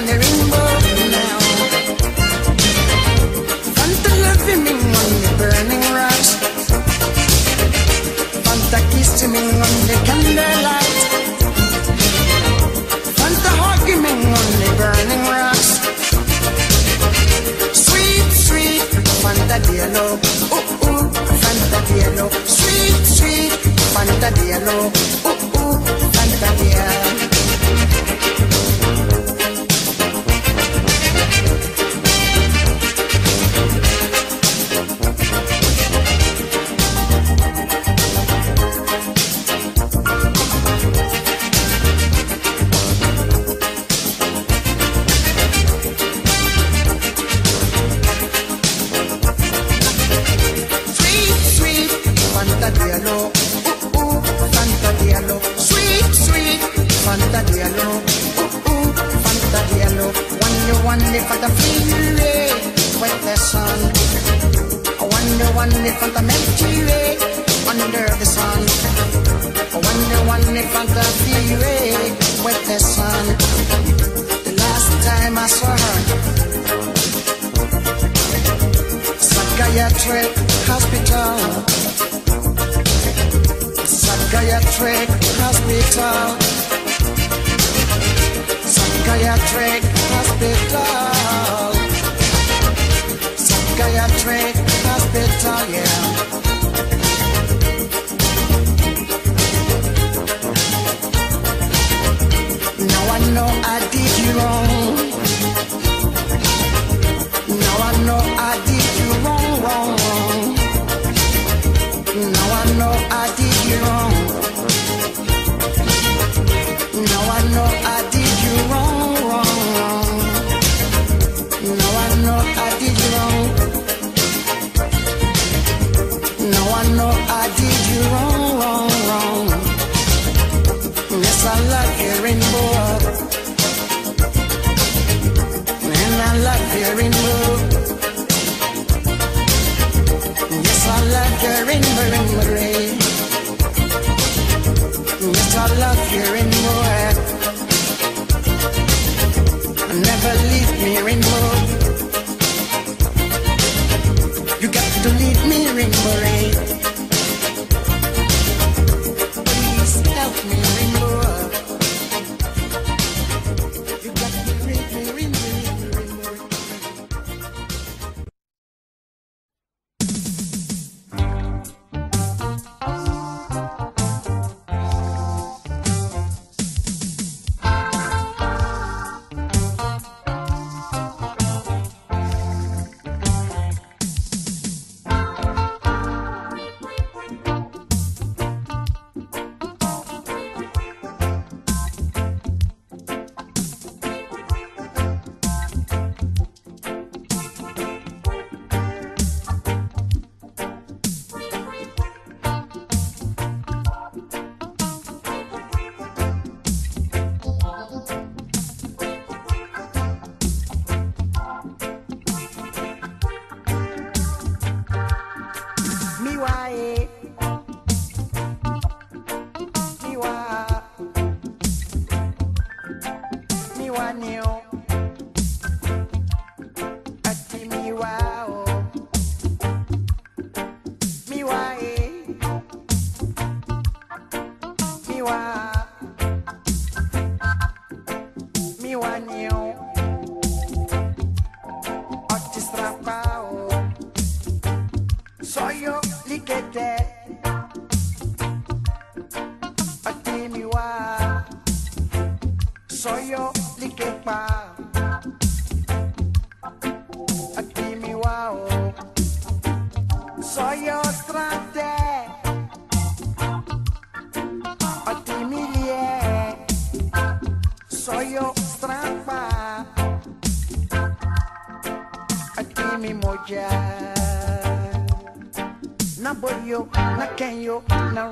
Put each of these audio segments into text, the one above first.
and the rainbow. here in Murray. Mr. Love here in Moab. Never leave me in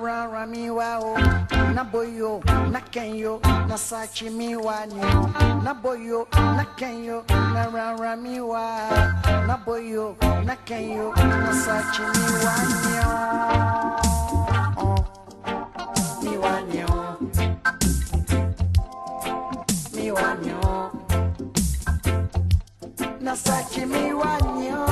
rara mi wa o na boyo na kenyo na sachi mi wa ni. Na boyo na kenyo na rara mi wa na boyo na kenyo na sachi mi wa ni. O mi wa ni o mi wa ni. o na sachi mi wa ni o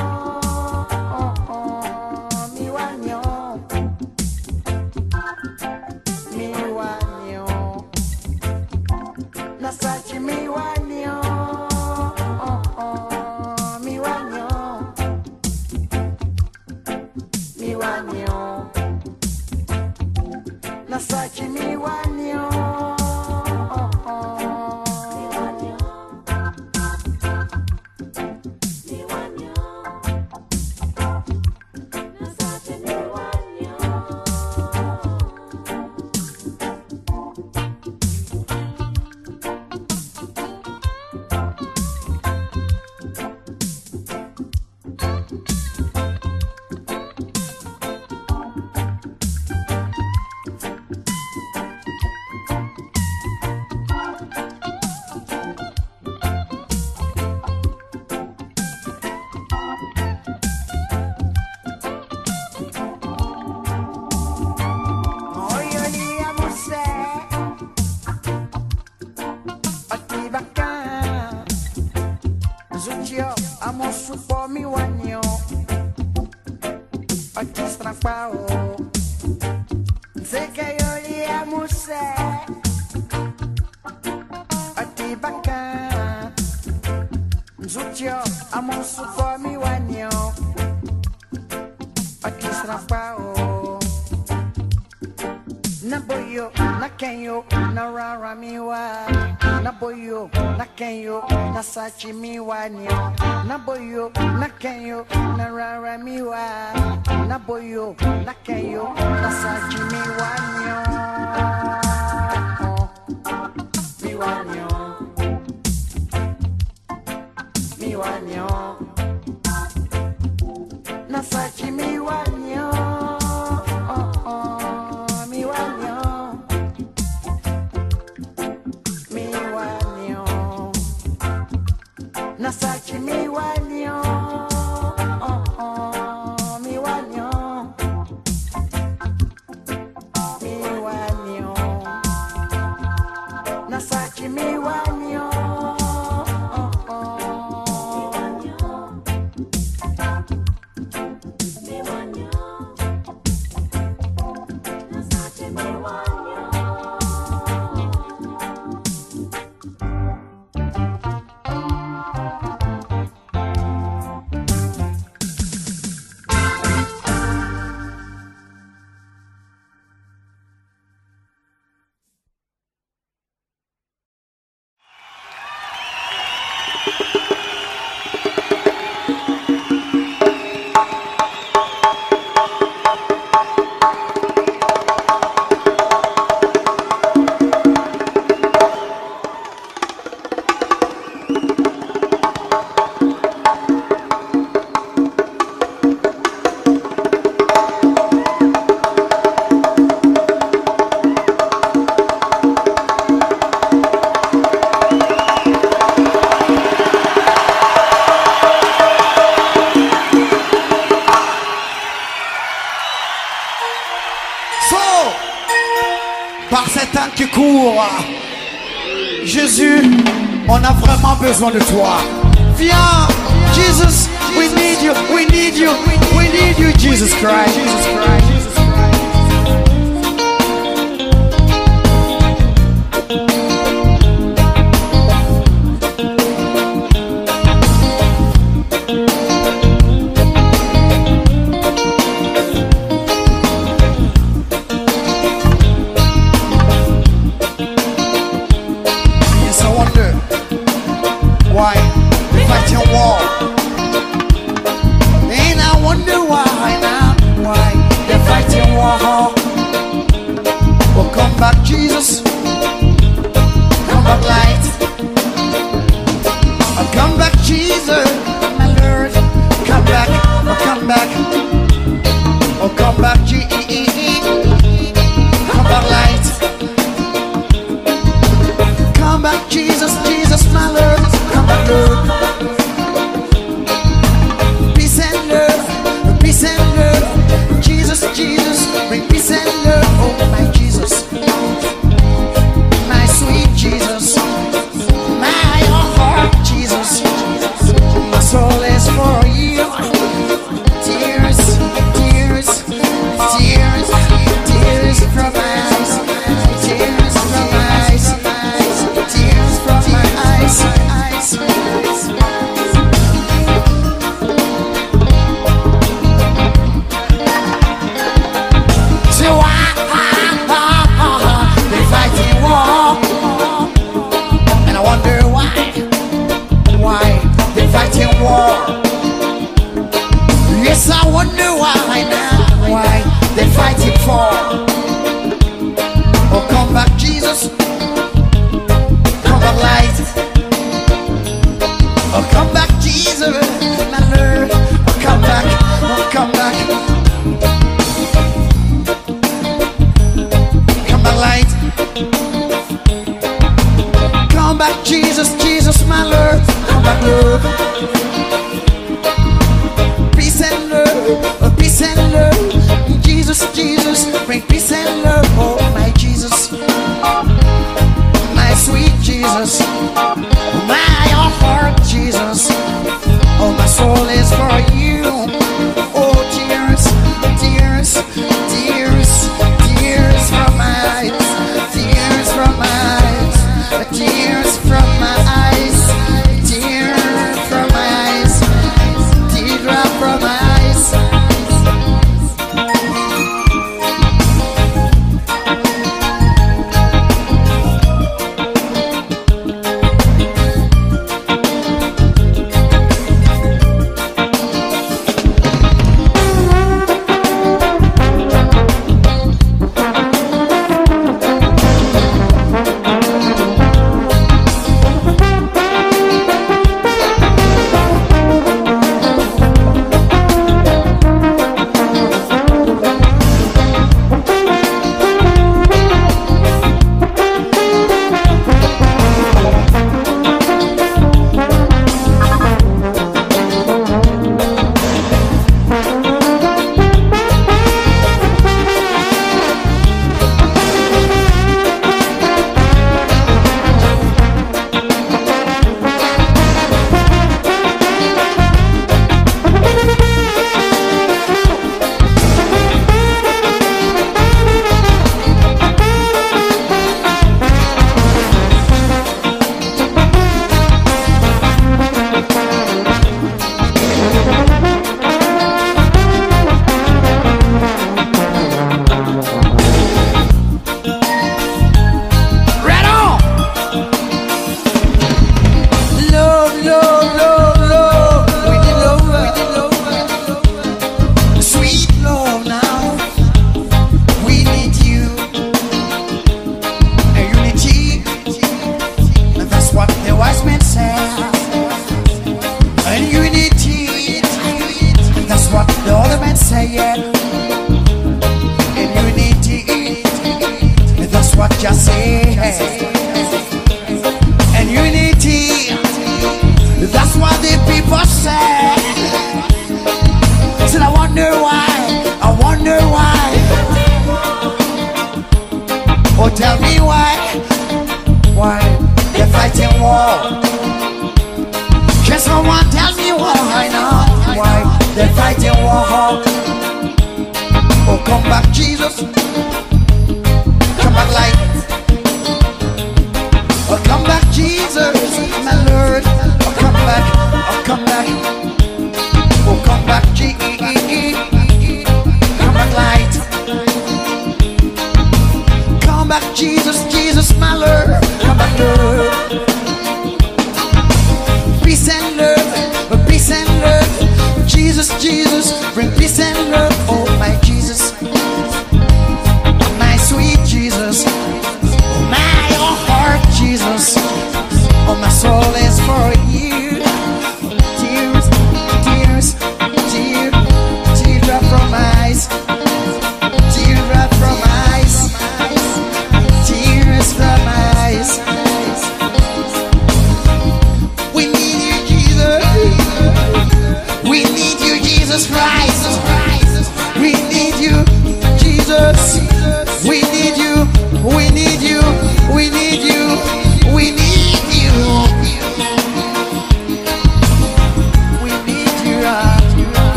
miłe nią.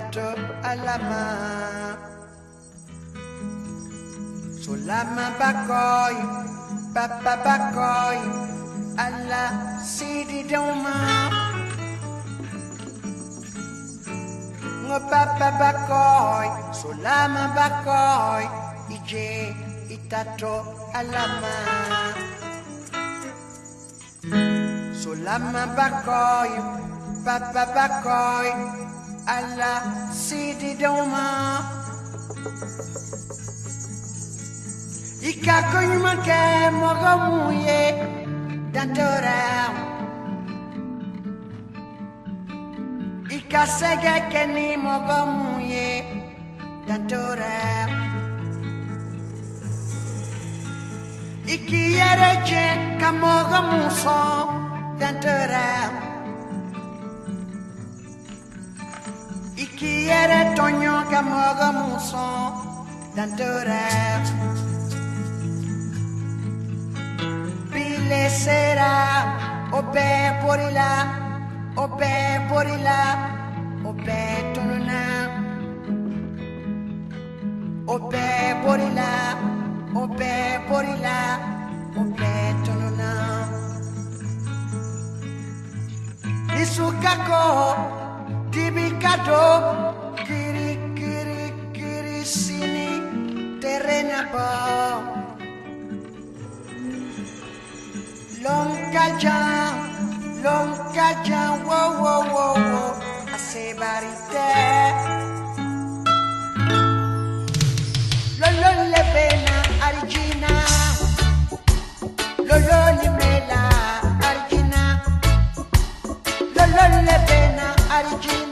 laptop à la main. Sur la main bacoille, papa bakoy, à la CD dans bakoy. Papa bakoy, sur la main IJ, itato à la main. Sur la main papa bakoy, alla sidi dauma Ika koyuma ke mogomuye dantora Ika sege ke ni mogomuye dantora Iki yere je kamogomuso dantora Dantora ikiere tonyo kamogo muson Bile sera, obe porila obe porila obe tonona obe porila obe porila obe tonona Isukako Dibikado, kiri kiri kiri sini terena bau. Longkaja, longkaja, wo wo wo wow, asebarite. everybody dream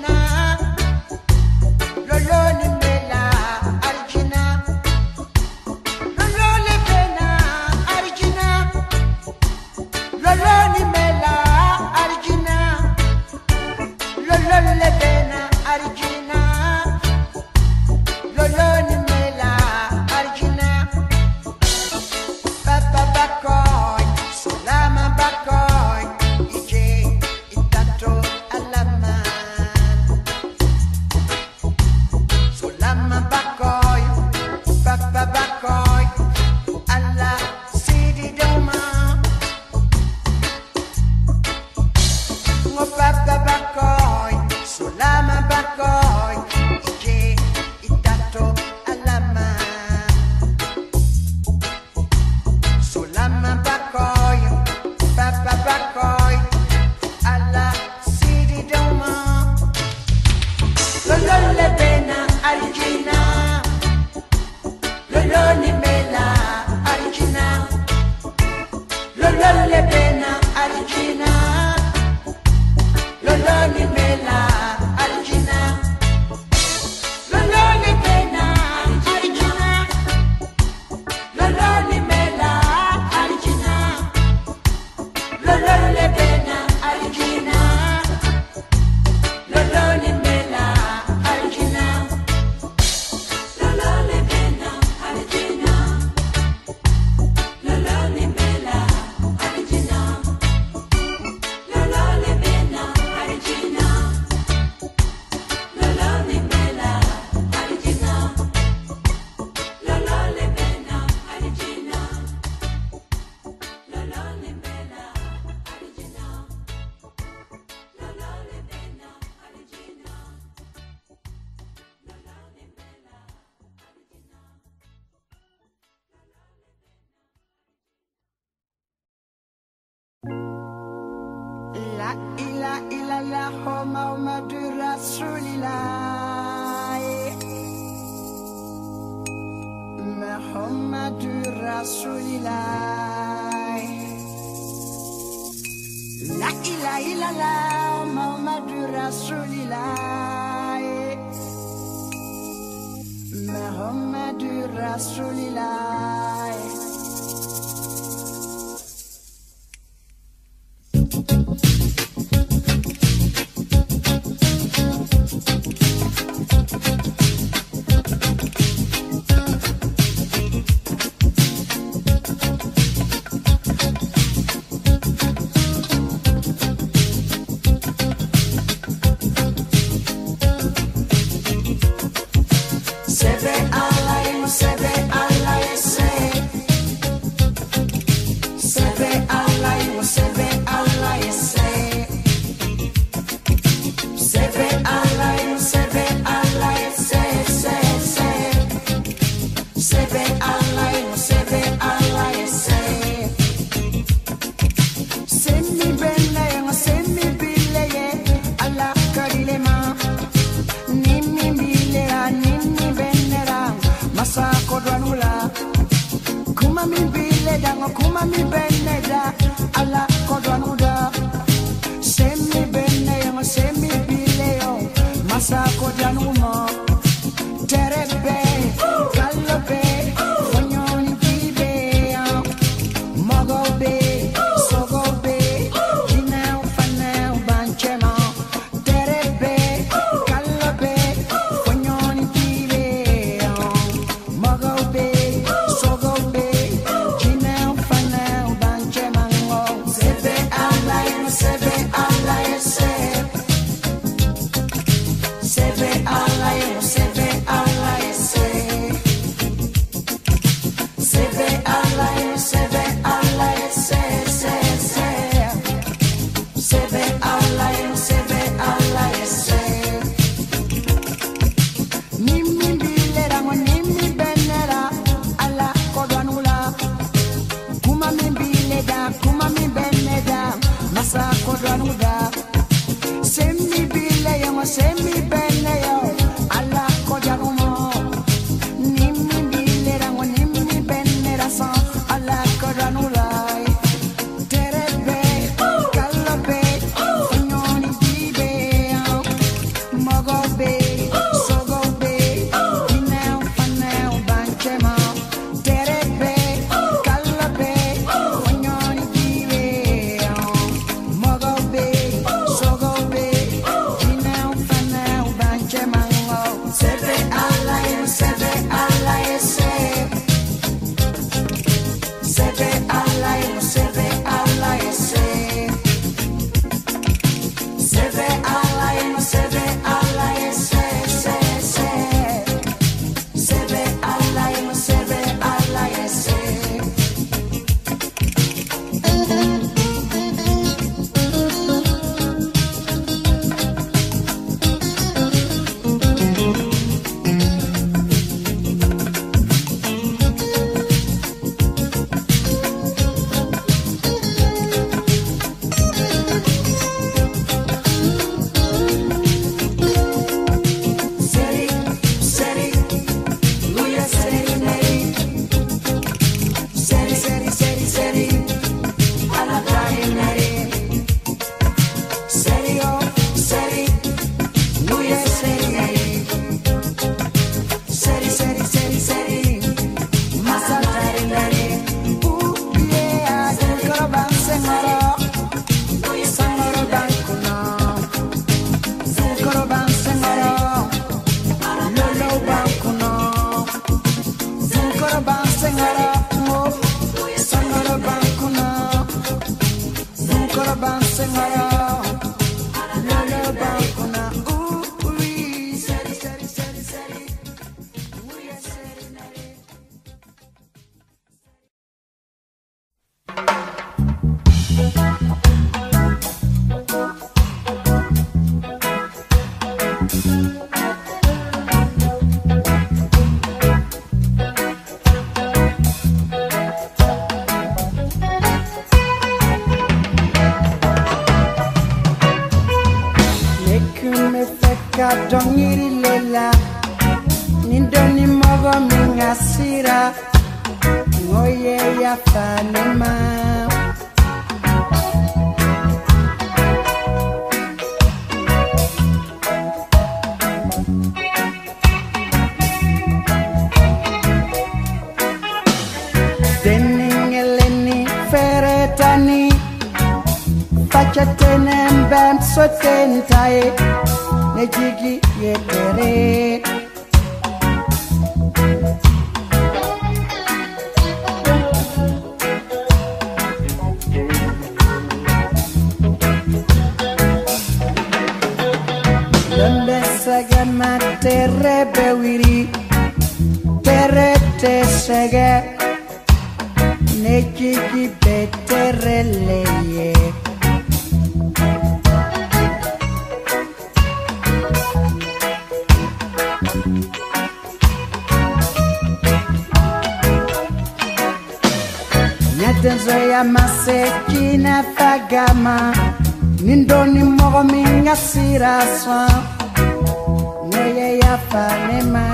ndongirilela nintoni moko mingasira ngoye yafanima deningeleni feretani facetenen bem sotentaye நெஞ்சிக்கு ஏற்றே Sagana terre bewiri. Terre tesega nekiki betereleye se jina tagama nin dɔɔni mɔgɔ min ka sira sɔn ne ye yafa ne ma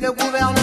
Le gouvernement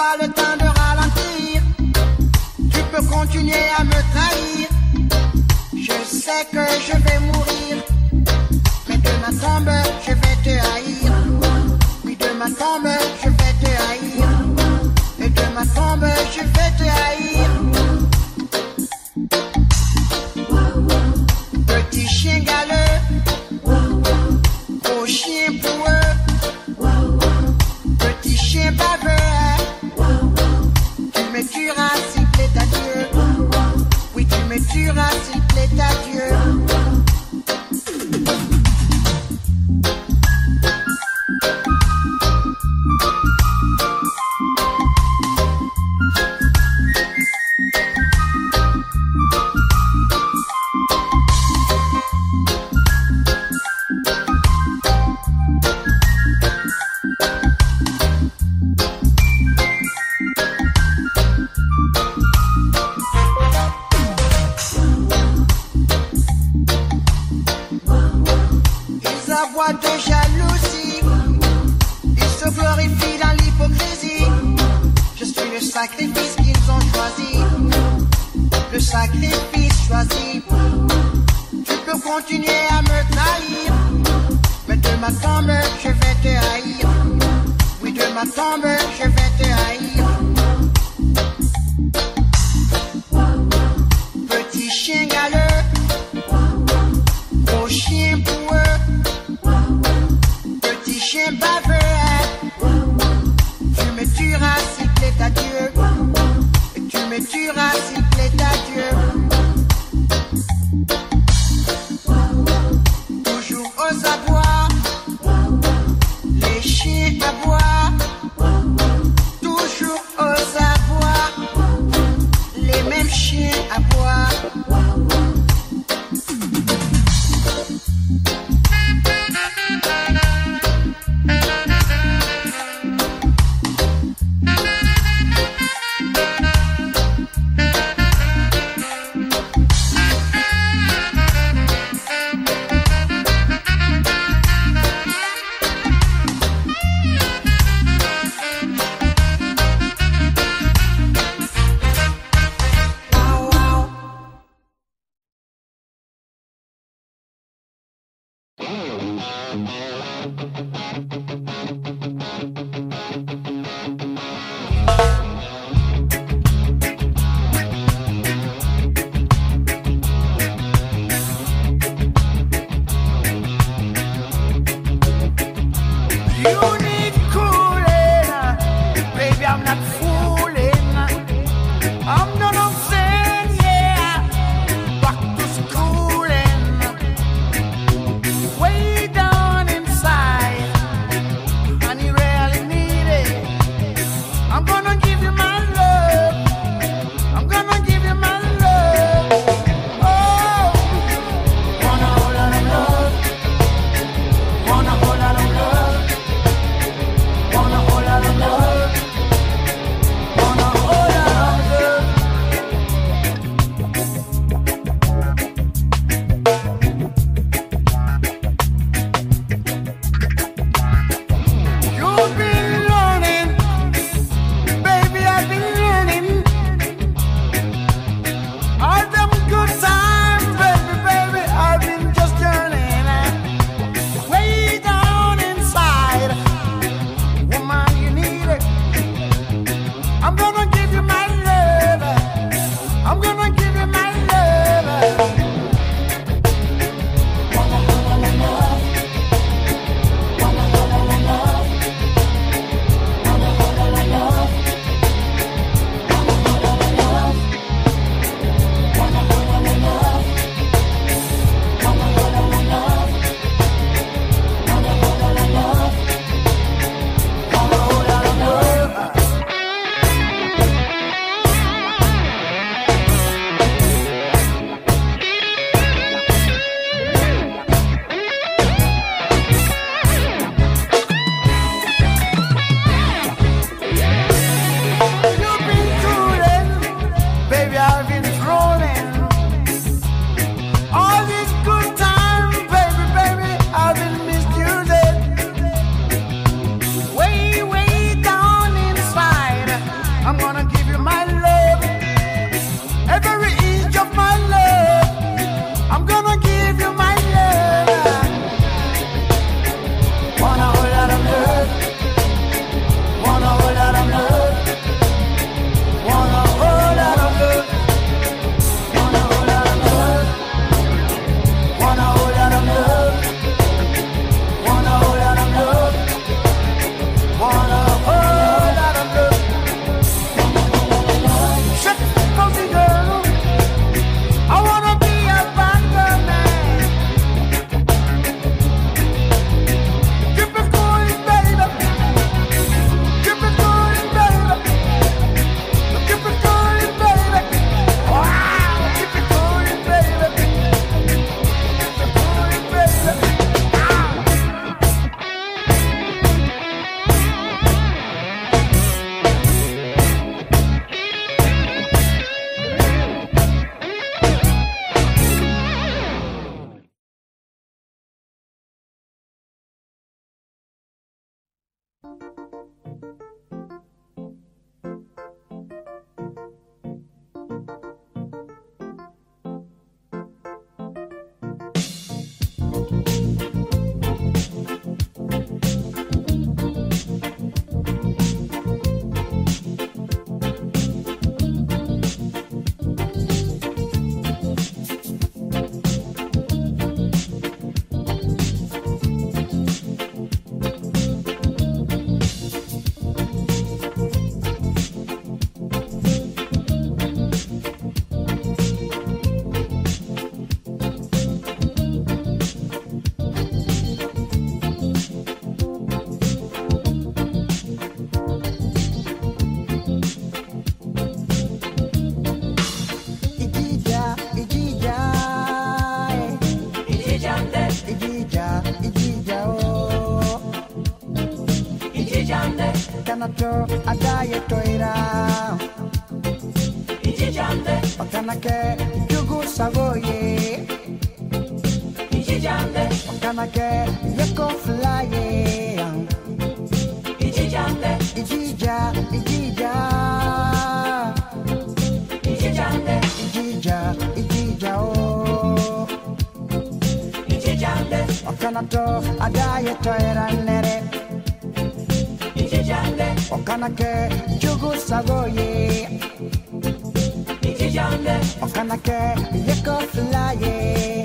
pas le temps de ralentir. Tu peux continuer à me trahir. Je sais que je vais mourir. Mais demain tombe, je vais te haïr. Oui, demain tombe, je vais te haïr. Et demain tombe, je vais te haïr. Petit chien galeux. Wakanato adaye toira Ijijambe, Wakanake jugu sagoye ijijambe, Wakanake yeko flaye. Ijijambe, Ijija, ijija ijijambe, Ijija, ijija oh. Ijijambe, Wakanato adaye toira nere Wakanake jugu sagoye. Ijijambe, Wakanake yeko flaye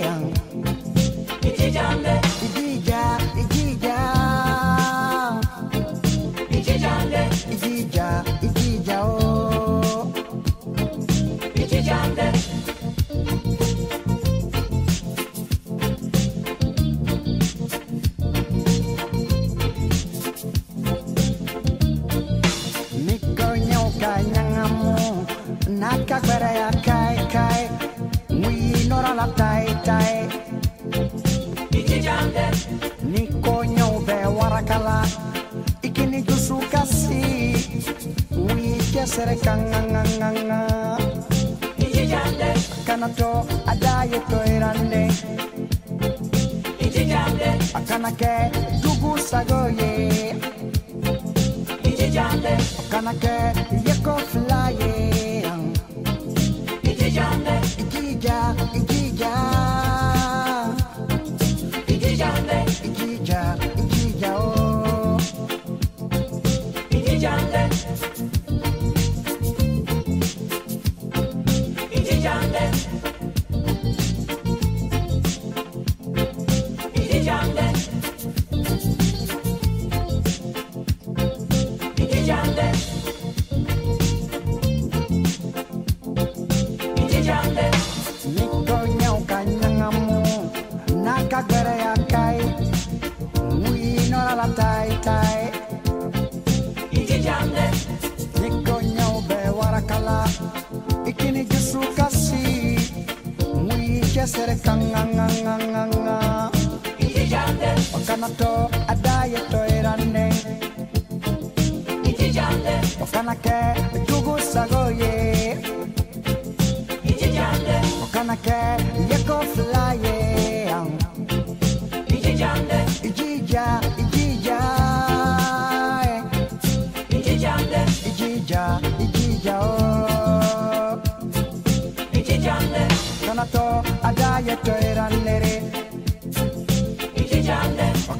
Kanganganganganga ijijambe, Wakanato adaye to irande Wakanake jugu sagoye ijijambe, Wakanake yeko flaye ijijambe, Ijija,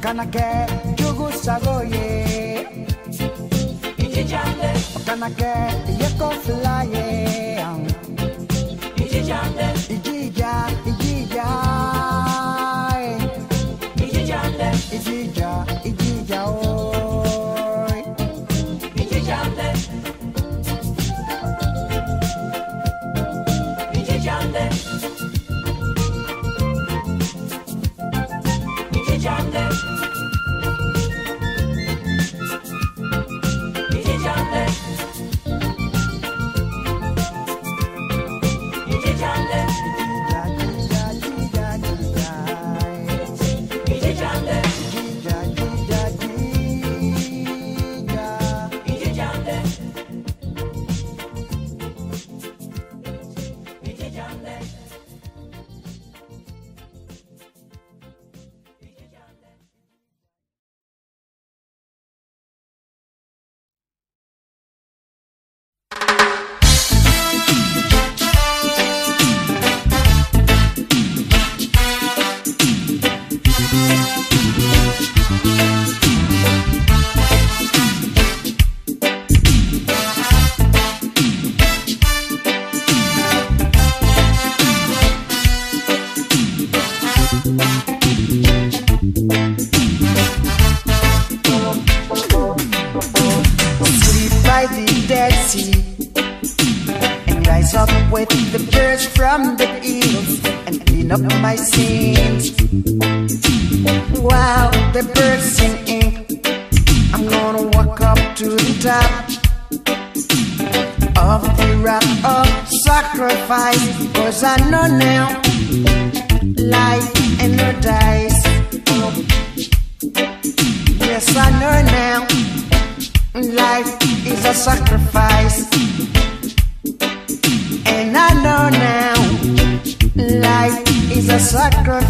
Wakanake jugu sagoye. Ijijambe, Wakanake up my sins. While the birds singing, I'm gonna walk up to the top of the rock of sacrifice. Cause I know now life and no dice. Yes, I know now Life is a sacrifice. A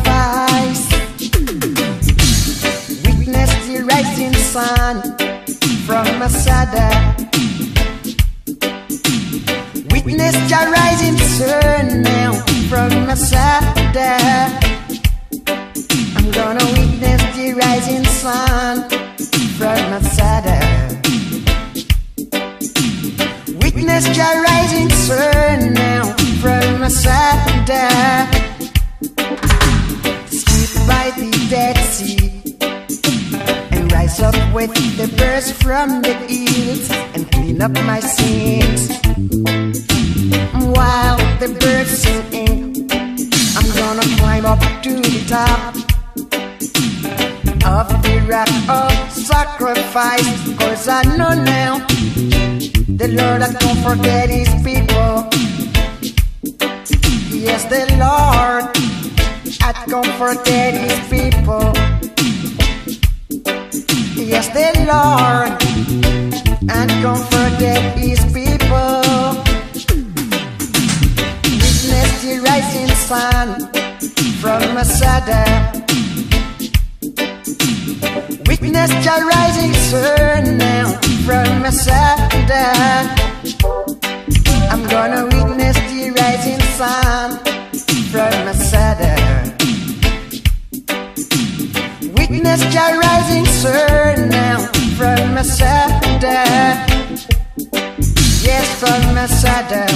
Masada. Song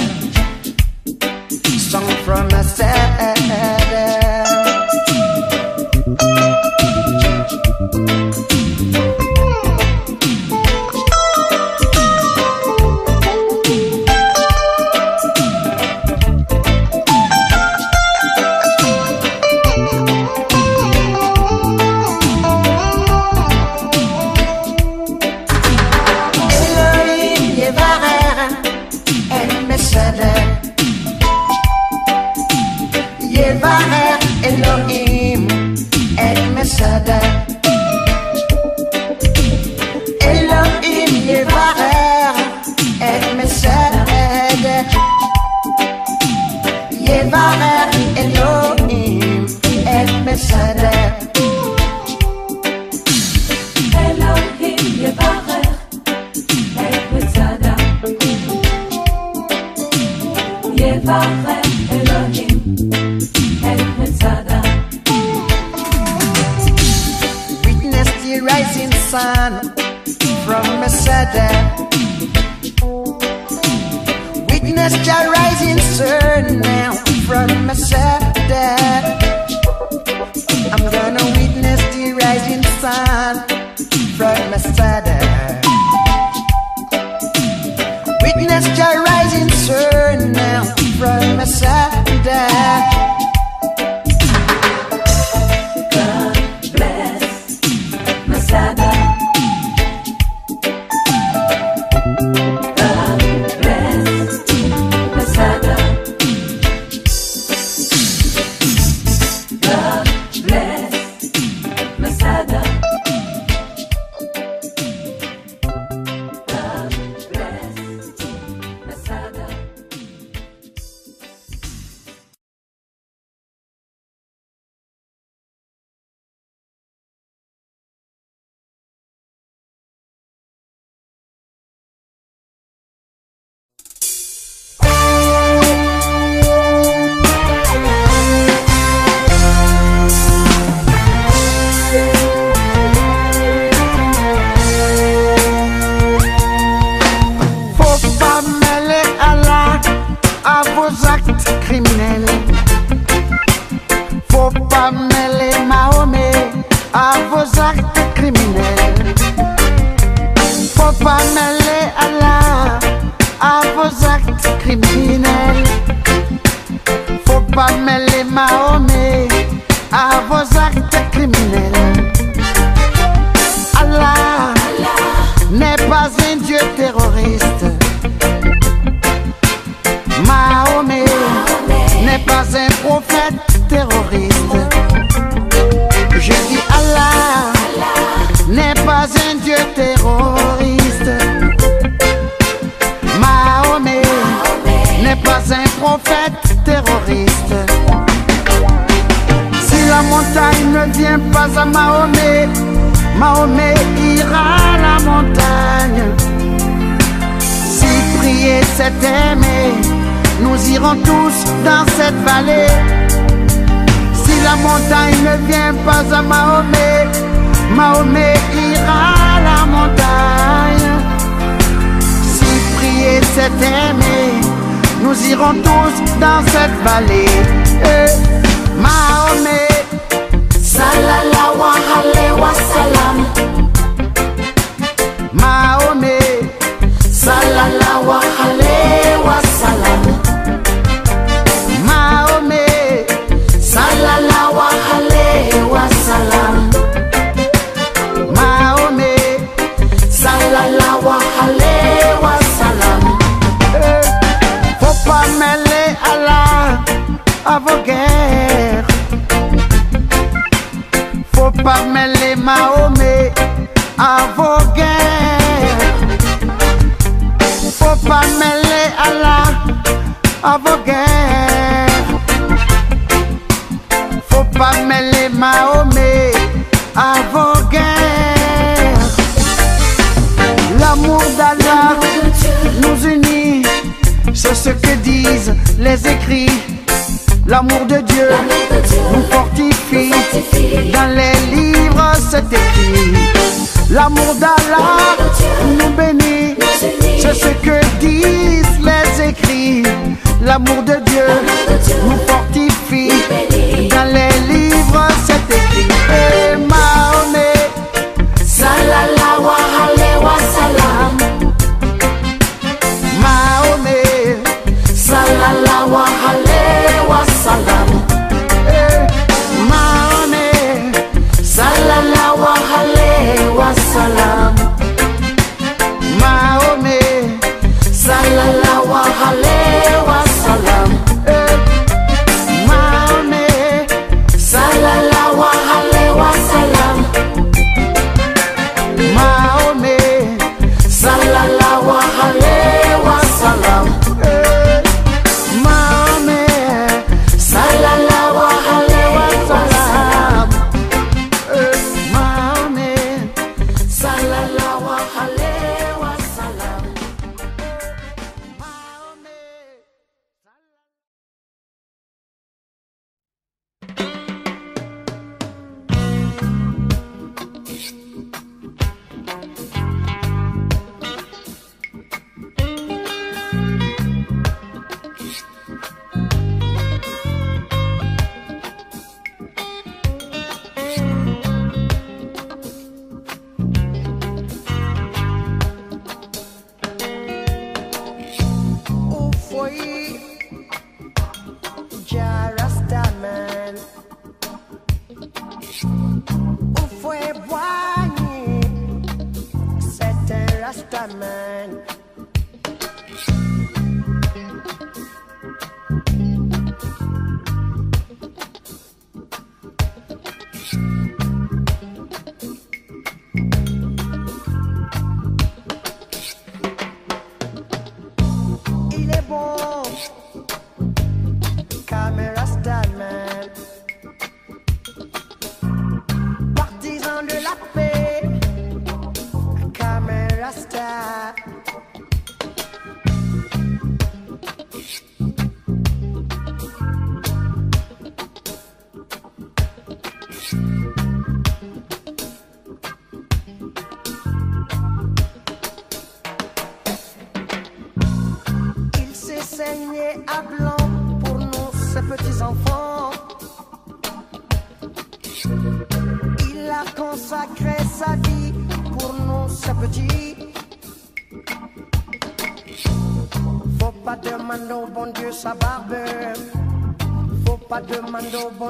mêler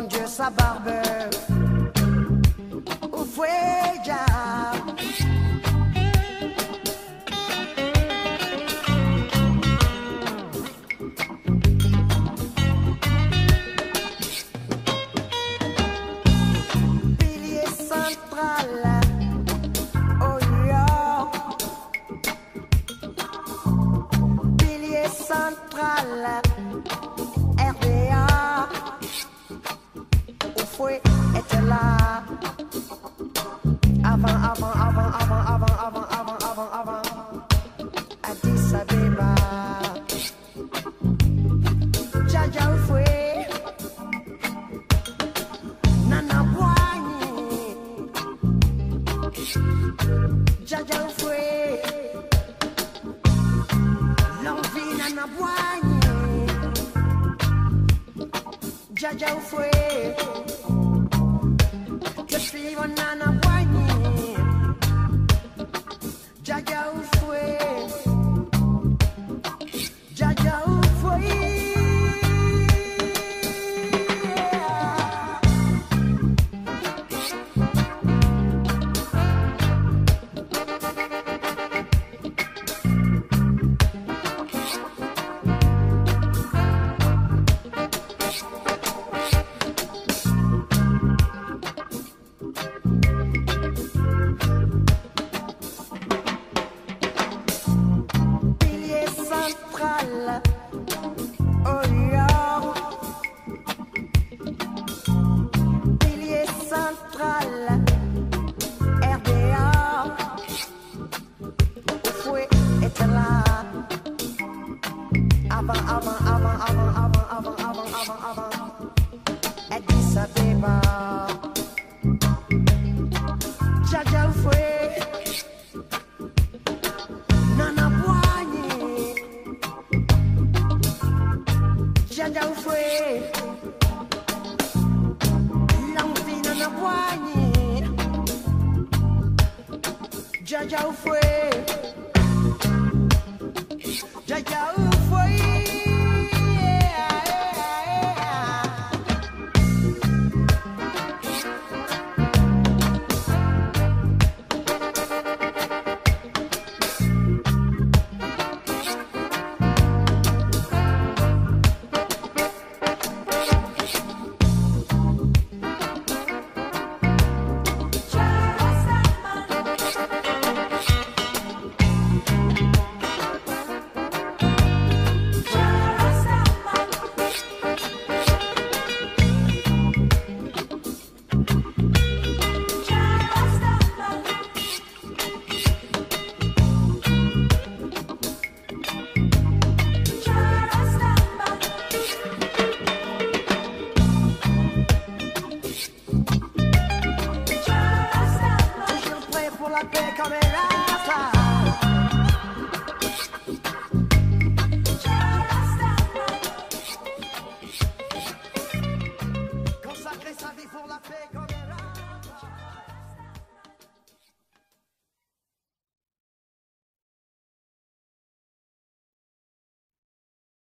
mon Dieu, sa barbe.